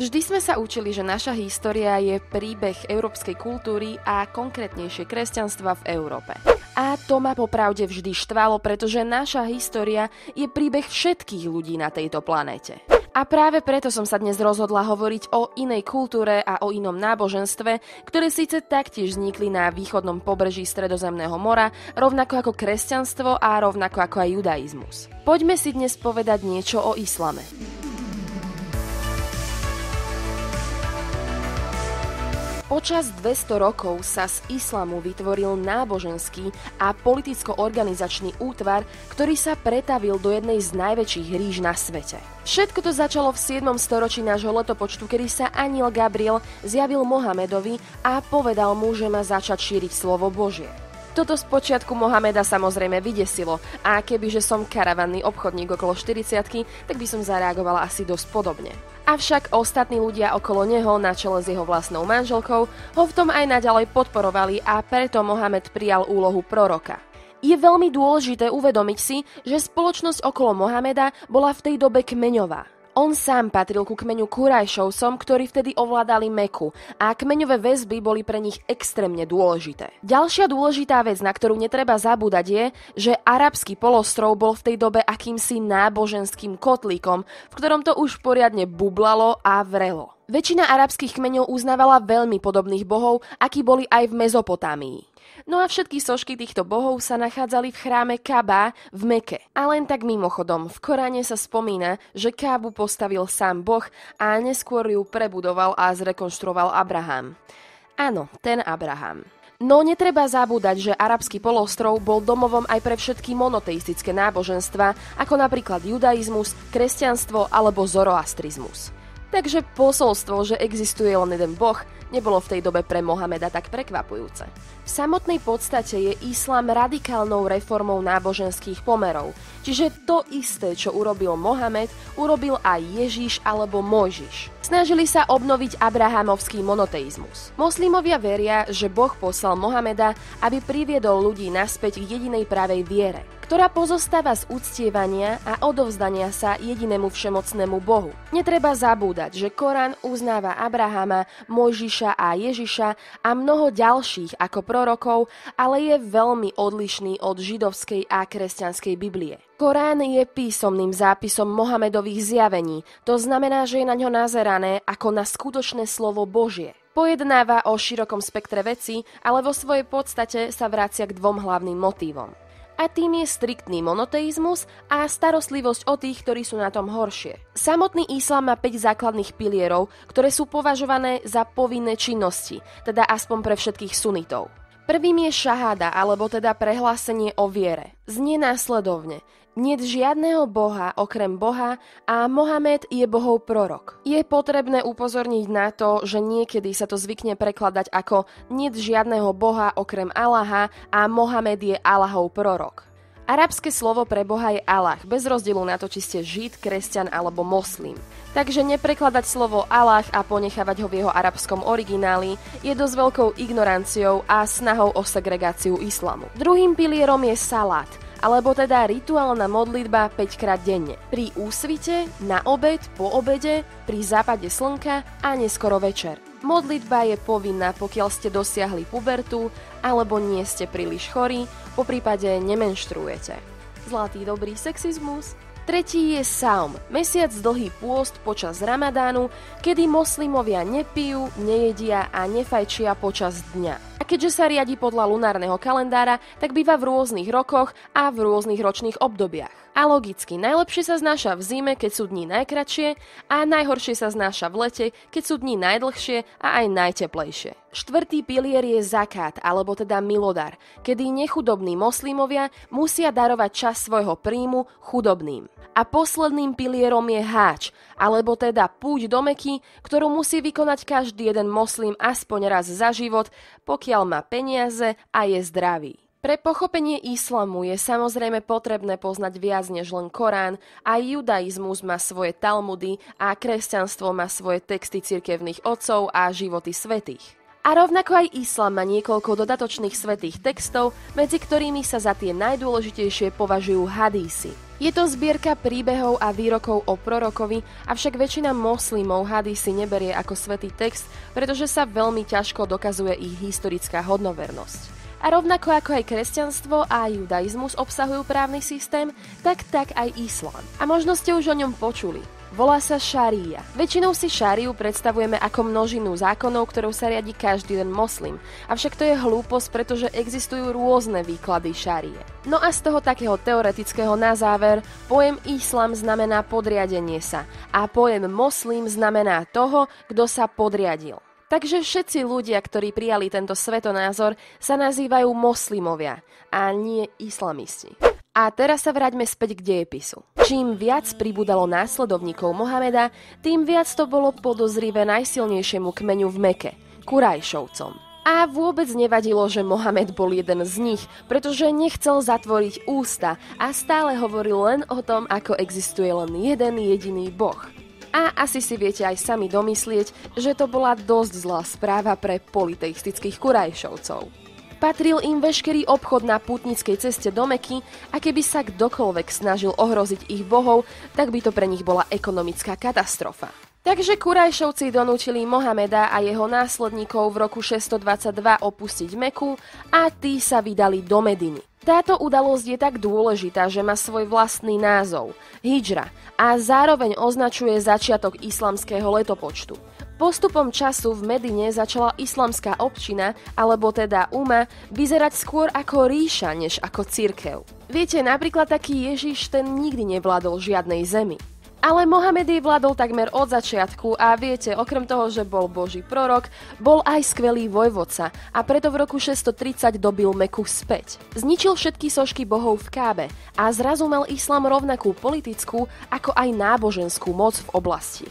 Vždy sme sa učili, že naša história je príbeh európskej kultúry a konkrétnejšie kresťanstva v Európe. A to ma popravde vždy štvalo, pretože naša história je príbeh všetkých ľudí na tejto planéte. A práve preto som sa dnes rozhodla hovoriť o inej kultúre a o inom náboženstve, ktoré síce taktiež vznikli na východnom pobreží Stredozemného mora, rovnako ako kresťanstvo a rovnako ako aj judaizmus. Poďme si dnes povedať niečo o islame. Počas 200 rokov sa z islamu vytvoril náboženský a politicko-organizačný útvar, ktorý sa pretavil do jednej z najväčších ríž na svete. Všetko to začalo v 7. storočí nášho letopočtu, kedy sa aniel Gabriel zjavil Mohamedovi a povedal mu, že má začať šíriť slovo Božie. Toto z počiatku Mohameda samozrejme vydesilo a kebyže som karavanný obchodník okolo 40 tak by som zareagovala asi dosť podobne. Avšak ostatní ľudia okolo neho na čele s jeho vlastnou manželkou ho v tom aj naďalej podporovali a preto Mohamed prijal úlohu proroka. Je veľmi dôležité uvedomiť si, že spoločnosť okolo Mohameda bola v tej dobe kmeňová. On sám patril ku kmeňu Kurajšovcom, ktorí vtedy ovládali Meku a kmeňové väzby boli pre nich extrémne dôležité. Ďalšia dôležitá vec, na ktorú netreba zabúdať je, že arabský polostrov bol v tej dobe akýmsi náboženským kotlíkom, v ktorom to už poriadne bublalo a vrelo. Väčšina arabských kmeňov uznávala veľmi podobných bohov, akí boli aj v Mezopotámii. No a všetky sošky týchto bohov sa nachádzali v chráme Kaba v Meke. A len tak mimochodom, v Koráne sa spomína, že Kábu postavil sám Boh a neskôr ju prebudoval a zrekonštruoval Abraham. Áno, ten Abraham. No netreba zabúdať, že arabský polostrov bol domovom aj pre všetky monoteistické náboženstva, ako napríklad judaizmus, kresťanstvo alebo zoroastrizmus. Takže posolstvo, že existuje len jeden boh, nebolo v tej dobe pre Mohameda tak prekvapujúce. V samotnej podstate je islám radikálnou reformou náboženských pomerov, čiže to isté, čo urobil Mohamed, urobil aj Ježiš alebo Mojžiš. Snažili sa obnoviť abrahamovský monoteizmus. Moslimovia veria, že Boh poslal Mohameda, aby priviedol ľudí naspäť k jedinej pravej viere ktorá pozostáva z uctievania a odovzdania sa jedinému všemocnému Bohu. Netreba zabúdať, že Korán uznáva Abrahama, Mojžiša a Ježiša a mnoho ďalších ako prorokov, ale je veľmi odlišný od židovskej a kresťanskej Biblie. Korán je písomným zápisom Mohamedových zjavení, to znamená, že je na ňo nazerané ako na skutočné slovo Božie. Pojednáva o širokom spektre veci, ale vo svojej podstate sa vracia k dvom hlavným motívom a tým je striktný monoteizmus a starostlivosť o tých, ktorí sú na tom horšie. Samotný islám má 5 základných pilierov, ktoré sú považované za povinné činnosti, teda aspoň pre všetkých sunitov. Prvým je šaháda, alebo teda prehlásenie o viere. Znie následovne. Nie žiadneho boha okrem Boha a Mohamed je bohov prorok. Je potrebné upozorniť na to, že niekedy sa to zvykne prekladať ako nie žiadneho boha okrem Allaha a Mohamed je Allahov prorok. Arabské slovo pre Boha je Allah, bez rozdielu na to, či ste žid, kresťan alebo moslim. Takže neprekladať slovo Allah a ponechávať ho v jeho arabskom origináli je dosť veľkou ignoranciou a snahou o segregáciu islamu. Druhým pilierom je salát, alebo teda rituálna modlitba 5 krát denne. Pri úsvite, na obed, po obede, pri západe slnka a neskoro večer. Modlitba je povinná, pokiaľ ste dosiahli pubertu alebo nie ste príliš chorí, po prípade nemenštruujete. Zlatý dobrý sexizmus. Tretí je saum, mesiac dlhý pôst počas ramadánu, kedy moslimovia nepijú, nejedia a nefajčia počas dňa keďže sa riadi podľa lunárneho kalendára, tak býva v rôznych rokoch a v rôznych ročných obdobiach. A logicky, najlepšie sa znáša v zime, keď sú dní najkračšie a najhoršie sa znáša v lete, keď sú dní najdlhšie a aj najteplejšie. Štvrtý pilier je zakát, alebo teda milodar, kedy nechudobní moslimovia musia darovať čas svojho príjmu chudobným. A posledným pilierom je háč, alebo teda púť do Meky, ktorú musí vykonať každý jeden moslim aspoň raz za život, pokiaľ má peniaze a je zdravý. Pre pochopenie islamu je samozrejme potrebné poznať viac než len Korán, aj judaizmus má svoje talmudy a kresťanstvo má svoje texty cirkevných otcov a životy svetých. A rovnako aj islám má niekoľko dodatočných svetých textov, medzi ktorými sa za tie najdôležitejšie považujú hadísy. Je to zbierka príbehov a výrokov o prorokovi, avšak väčšina moslimov hadísy neberie ako svetý text, pretože sa veľmi ťažko dokazuje ich historická hodnovernosť. A rovnako ako aj kresťanstvo a judaizmus obsahujú právny systém, tak tak aj islám. A možno ste už o ňom počuli. Volá sa šaria. Väčšinou si šáriu predstavujeme ako množinu zákonov, ktorou sa riadi každý den moslim. Avšak to je hlúposť, pretože existujú rôzne výklady šárie. No a z toho takého teoretického na záver, pojem islam znamená podriadenie sa a pojem moslim znamená toho, kto sa podriadil. Takže všetci ľudia, ktorí prijali tento svetonázor, sa nazývajú moslimovia a nie islamisti. A teraz sa vráťme späť k dejepisu. Čím viac pribudalo následovníkov Mohameda, tým viac to bolo podozrivé najsilnejšiemu kmeňu v Meke, Kurajšovcom. A vôbec nevadilo, že Mohamed bol jeden z nich, pretože nechcel zatvoriť ústa a stále hovoril len o tom, ako existuje len jeden jediný boh. A asi si viete aj sami domyslieť, že to bola dosť zlá správa pre politeistických kurajšovcov. Patril im veškerý obchod na putnickej ceste do Meky a keby sa kdokoľvek snažil ohroziť ich bohov, tak by to pre nich bola ekonomická katastrofa. Takže Kurajšovci donútili Mohameda a jeho následníkov v roku 622 opustiť Meku a tí sa vydali do Mediny. Táto udalosť je tak dôležitá, že má svoj vlastný názov – Hijra a zároveň označuje začiatok islamského letopočtu. Postupom času v Medine začala islamská občina, alebo teda Uma, vyzerať skôr ako ríša, než ako cirkev. Viete, napríklad taký Ježiš ten nikdy nevládol žiadnej zemi. Ale Mohamed jej vládol takmer od začiatku a viete, okrem toho, že bol boží prorok, bol aj skvelý vojvodca a preto v roku 630 dobil Meku späť. Zničil všetky sošky bohov v Kábe a zrazu mal islám rovnakú politickú ako aj náboženskú moc v oblasti.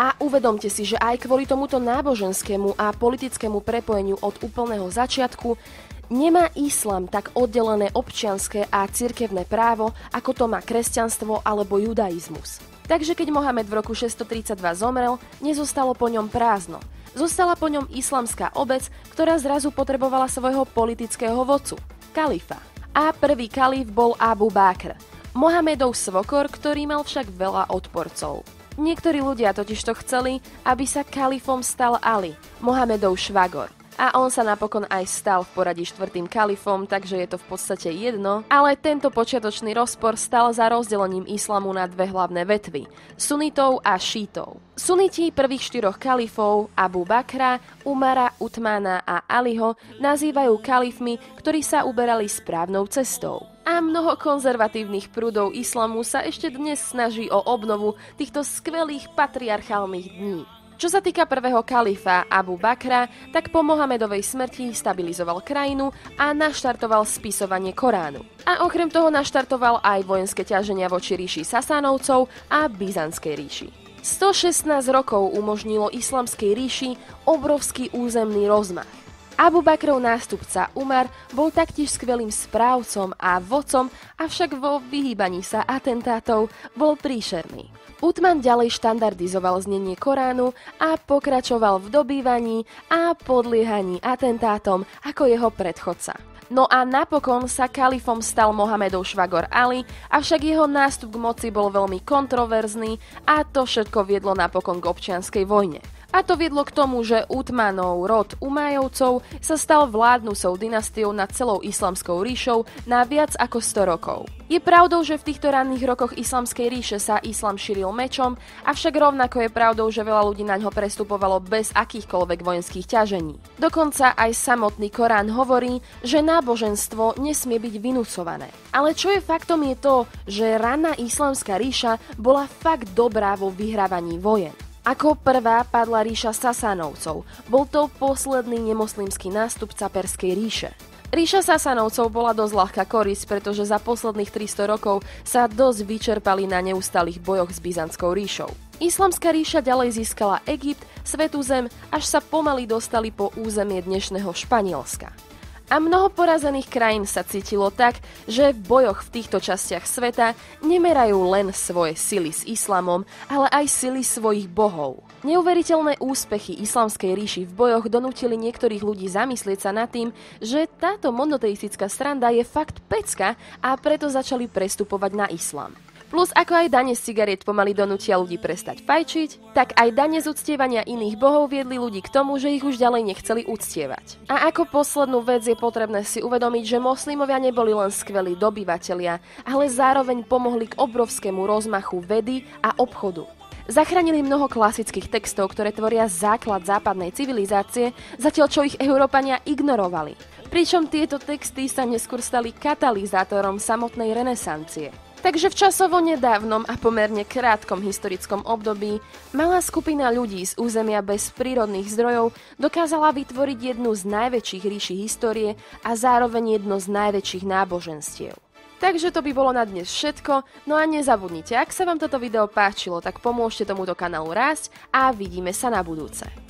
A uvedomte si, že aj kvôli tomuto náboženskému a politickému prepojeniu od úplného začiatku nemá islám tak oddelené občianské a cirkevné právo, ako to má kresťanstvo alebo judaizmus. Takže keď Mohamed v roku 632 zomrel, nezostalo po ňom prázdno. Zostala po ňom islamská obec, ktorá zrazu potrebovala svojho politického vodcu, kalifa. A prvý kalif bol Abu Bakr, Mohamedov svokor, ktorý mal však veľa odporcov. Niektorí ľudia totiž to chceli, aby sa kalifom stal Ali, Mohamedov švagor. A on sa napokon aj stal v poradí štvrtým kalifom, takže je to v podstate jedno, ale tento počiatočný rozpor stal za rozdelením islamu na dve hlavné vetvy, sunitov a šítov. Suniti prvých štyroch kalifov, Abu Bakra, Umara, Utmana a Aliho, nazývajú kalifmi, ktorí sa uberali správnou cestou a mnoho konzervatívnych prúdov islamu sa ešte dnes snaží o obnovu týchto skvelých patriarchálnych dní. Čo sa týka prvého kalifa Abu Bakra, tak po Mohamedovej smrti stabilizoval krajinu a naštartoval spisovanie Koránu. A okrem toho naštartoval aj vojenské ťaženia voči ríši Sasánovcov a Byzantskej ríši. 116 rokov umožnilo islamskej ríši obrovský územný rozmach. Abu Bakrov nástupca Umar bol taktiež skvelým správcom a vodcom, avšak vo vyhýbaní sa atentátov bol príšerný. Utman ďalej štandardizoval znenie Koránu a pokračoval v dobývaní a podliehaní atentátom ako jeho predchodca. No a napokon sa kalifom stal Mohamedov švagor Ali, avšak jeho nástup k moci bol veľmi kontroverzný a to všetko viedlo napokon k občianskej vojne. A to viedlo k tomu, že Utmanov rod Umájovcov sa stal vládnúcou dynastiou nad celou islamskou ríšou na viac ako 100 rokov. Je pravdou, že v týchto ranných rokoch islamskej ríše sa islam šíril mečom, avšak rovnako je pravdou, že veľa ľudí na ňo prestupovalo bez akýchkoľvek vojenských ťažení. Dokonca aj samotný Korán hovorí, že náboženstvo nesmie byť vynúcované. Ale čo je faktom je to, že raná islamská ríša bola fakt dobrá vo vyhrávaní vojen. Ako prvá padla ríša Sasánovcov. Bol to posledný nemoslimský nástupca Perskej ríše. Ríša Sasanovcov bola dosť ľahká korisť, pretože za posledných 300 rokov sa dosť vyčerpali na neustálých bojoch s Byzantskou ríšou. Islamská ríša ďalej získala Egypt, Svetú zem, až sa pomaly dostali po územie dnešného Španielska. A mnoho porazených krajín sa cítilo tak, že v bojoch v týchto častiach sveta nemerajú len svoje sily s islamom, ale aj sily svojich bohov. Neuveriteľné úspechy islamskej ríši v bojoch donútili niektorých ľudí zamyslieť sa nad tým, že táto monoteistická stranda je fakt pecka a preto začali prestupovať na islám. Plus ako aj dane z cigariet pomaly donútia ľudí prestať fajčiť, tak aj dane z uctievania iných bohov viedli ľudí k tomu, že ich už ďalej nechceli uctievať. A ako poslednú vec je potrebné si uvedomiť, že moslimovia neboli len skvelí dobyvatelia, ale zároveň pomohli k obrovskému rozmachu vedy a obchodu. Zachránili mnoho klasických textov, ktoré tvoria základ západnej civilizácie, zatiaľ čo ich Európania ignorovali. Pričom tieto texty sa neskôr stali katalizátorom samotnej renesancie. Takže v časovo nedávnom a pomerne krátkom historickom období malá skupina ľudí z územia bez prírodných zdrojov dokázala vytvoriť jednu z najväčších ríši histórie a zároveň jedno z najväčších náboženstiev. Takže to by bolo na dnes všetko, no a nezabudnite, ak sa vám toto video páčilo, tak pomôžte tomuto kanálu rásť a vidíme sa na budúce.